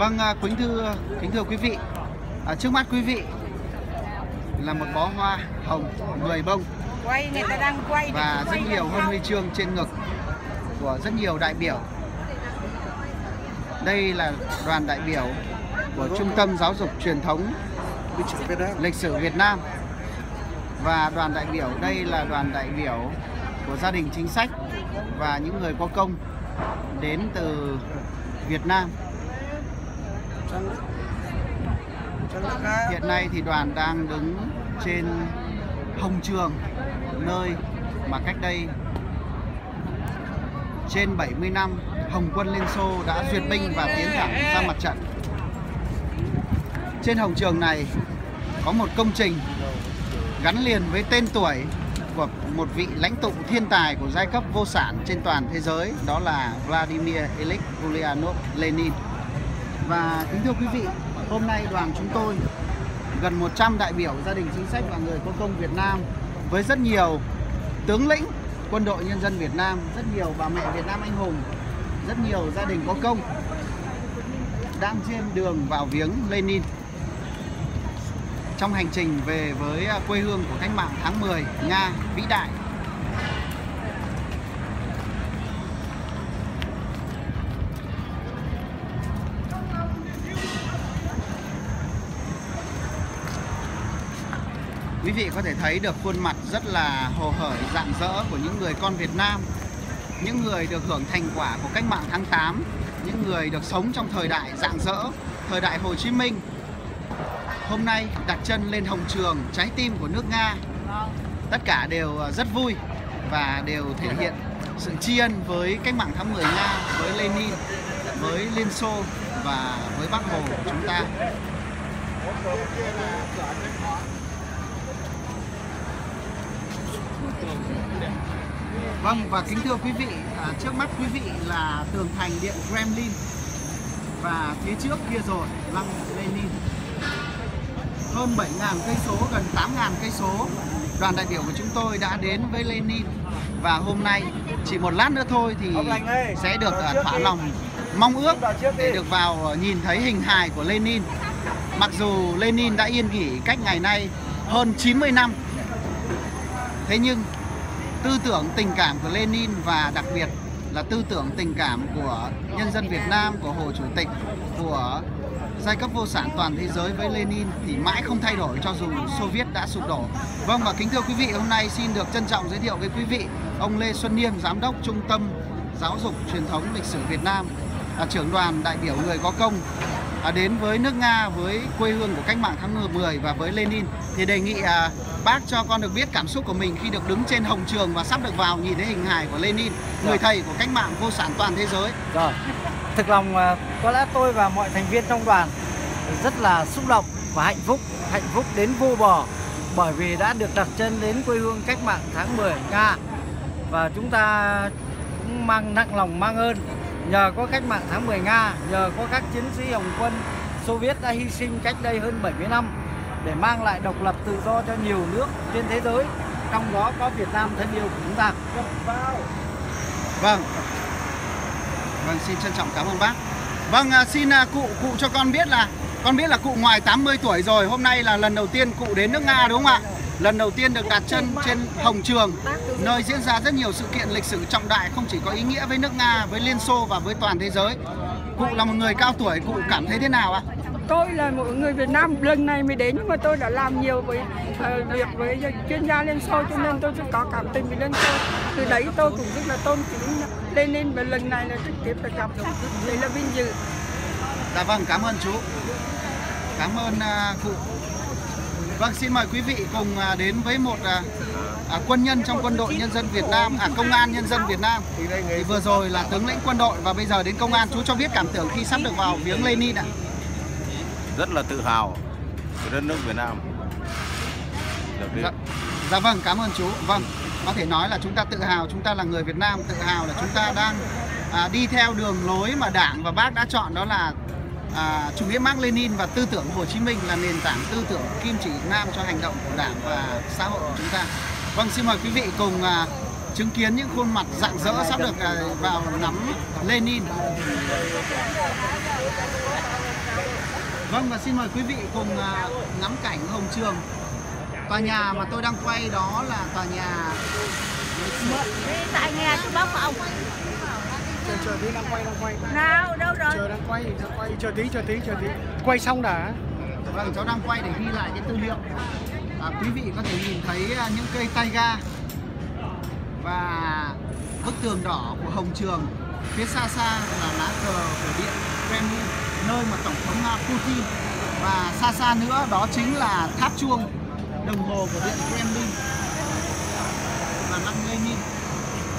Vâng, à, kính thưa kính thưa quý vị, à, trước mắt quý vị là một bó hoa hồng 10 bông. Quay người ta đang quay và rất nhiều huân huy chương trên ngực của rất nhiều đại biểu. Đây là đoàn đại biểu của Trung tâm Giáo dục Truyền thống Lịch sử Việt Nam. Và đoàn đại biểu đây là đoàn đại biểu của gia đình chính sách và những người có công đến từ Việt Nam. Hiện nay thì đoàn đang đứng trên Hồng Trường, nơi mà cách đây trên 70 năm Hồng quân Liên Xô đã duyệt binh và tiến thẳng ra mặt trận. Trên Hồng Trường này có một công trình gắn liền với tên tuổi của một vị lãnh tụ thiên tài của giai cấp vô sản trên toàn thế giới đó là Vladimir Ilyich Ulyanov Lenin. Và kính thưa quý vị, hôm nay đoàn chúng tôi gần 100 đại biểu gia đình chính sách và người có công Việt Nam với rất nhiều tướng lĩnh quân đội nhân dân Việt Nam, rất nhiều bà mẹ Việt Nam anh hùng, rất nhiều gia đình có công đang trên đường vào viếng Lenin trong hành trình về với quê hương của cách mạng tháng 10 Nga vĩ đại. Quý vị có thể thấy được khuôn mặt rất là hồ hởi, rạng rỡ của những người con Việt Nam Những người được hưởng thành quả của cách mạng tháng 8 Những người được sống trong thời đại rạng rỡ, thời đại Hồ Chí Minh hôm nay đặt chân lên Hồng Trường, trái tim của nước Nga. Tất cả đều ờ, rất vui và đều thể hiện sự tri ân với cách mạng tháng 10 Nga, với Lenin, với Liên Xô và với Bác Hồ của chúng ta. Vâng và kính thưa quý vị, à, trước mắt quý vị là tường thành điện Kremlin và phía trước kia rồi lăng Lenin hơn 7.000 cây số, gần 8.000 cây số. Đoàn đại biểu của chúng tôi đã đến với Lenin và hôm nay chỉ một lát nữa thôi thì sẽ được à, thỏa lòng mong ước để được vào à, nhìn thấy hình hài của Lenin. Mặc dù Lenin đã yên nghỉ cách ngày nay hơn 90 năm. Thế nhưng tư tưởng tình cảm của Lenin và đặc biệt là tư tưởng tình cảm của nhân dân Việt Nam, của Hồ Chủ tịch, của giai cấp vô sản toàn thế giới với Lenin thì mãi không thay đổi cho dù Xô Viết đã sụp đổ. Vâng và kính thưa quý vị, hôm nay xin được trân trọng giới thiệu với quý vị ông Lê Xuân Niêm, Giám đốc Trung tâm Giáo dục Truyền thống Lịch sử Việt Nam, là trưởng đoàn đại biểu người có công à, đến với nước Nga với quê hương của cách mạng tháng 10 và với Lenin thì đề nghị à, bác cho con được biết cảm xúc của mình khi được đứng trên hồng trường và sắp được vào nhìn thấy hình hài của Lenin, người thầy của cách mạng vô sản toàn thế giới. Rồi, thực lòng à, có lẽ tôi và mọi thành viên trong đoàn rất là xúc động và hạnh phúc, hạnh phúc đến vô bờ bởi vì đã được đặt chân đến quê hương cách mạng tháng 10 Nga. Và chúng ta cũng mang nặng lòng mang ơn. Nhờ có cách mạng tháng 10 Nga, nhờ có các chiến sĩ Hồng quân Xô Viết đã hy sinh cách đây hơn 70 năm để mang lại độc lập tự do cho nhiều nước trên thế giới, trong đó có Việt Nam thân yêu của chúng ta. Vâng. Vâng, xin trân trọng cảm ơn bác. Vâng, à, xin à, cụ cụ cho con biết là con biết là cụ ngoài 80 tuổi rồi, hôm nay là lần đầu tiên cụ đến nước Nga đúng không ạ? Lần đầu tiên được đặt chân trên Hồng Trường, nơi diễn ra rất nhiều sự kiện lịch sử trọng đại không chỉ có ý nghĩa với nước Nga, với Liên Xô và với toàn thế giới. Cụ là một người cao tuổi, cụ cảm thấy thế nào ạ? Tôi là một người Việt Nam lần này mới đến nhưng mà tôi đã làm nhiều với uh, việc với chuyên gia Liên Xô cho nên tôi rất có cảm tình với Liên Xô. Từ đấy tôi cũng rất là tôn kính Lenin và lần này là trực tiếp được gặp đấy là vinh dự. Dạ vâng, cảm ơn chú. Cảm ơn uh, cụ. Vâng, xin mời quý vị cùng uh, đến với một uh, uh, quân nhân trong quân đội nhân dân Việt Nam, à công an nhân dân Việt Nam. Thì vừa rồi là tướng lĩnh quân đội và bây giờ đến công an. Chú cho biết cảm tưởng khi sắp được vào viếng Lenin ạ. Rất là tự hào của đất nước Việt Nam. Được đi. Dạ, dạ vâng, cảm ơn chú. Vâng, có thể nói là chúng ta tự hào, chúng ta là người Việt Nam, tự hào là chúng ta đang à, đi theo đường lối mà Đảng và Bác đã chọn đó là à, chủ nghĩa Mark Lenin và tư tưởng Hồ Chí Minh là nền tảng tư tưởng kim chỉ nam cho hành động của Đảng và xã hội của chúng ta. Vâng, xin mời quý vị cùng à, chứng kiến những khuôn mặt rạng rỡ sắp được à, vào nắm Lenin. Vâng và xin mời quý vị cùng à, ngắm cảnh Hồng Trường. Tòa nhà mà tôi đang quay đó là tòa nhà tại nhà chú bác ông chờ chờ tí đang quay đang quay. Nào đâu rồi? Chờ đang quay đang quay. Chờ tí chờ tí chờ tí. Quay xong đã. Vâng, cháu đang quay để ghi lại cái tư liệu. À, quý vị có thể nhìn thấy à, những cây tay ga và bức tường đỏ của Hồng Trường. Phía xa xa là lá cờ của Điện Kremlin, nơi mà Tổng thống Nga Putin. Và xa xa nữa đó chính là tháp chuông đồng hồ của Điện Kremlin và lăng Lenin.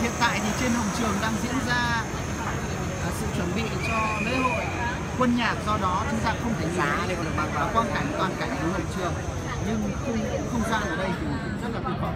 Hiện tại thì trên Hồng Trường đang diễn ra à, sự chuẩn bị cho lễ hội quân nhạc do đó chúng ta không thể nhìn thấy và quang cảnh toàn cảnh của Hồng Trường nhưng không không gian ở đây thì rất là tuyệt vời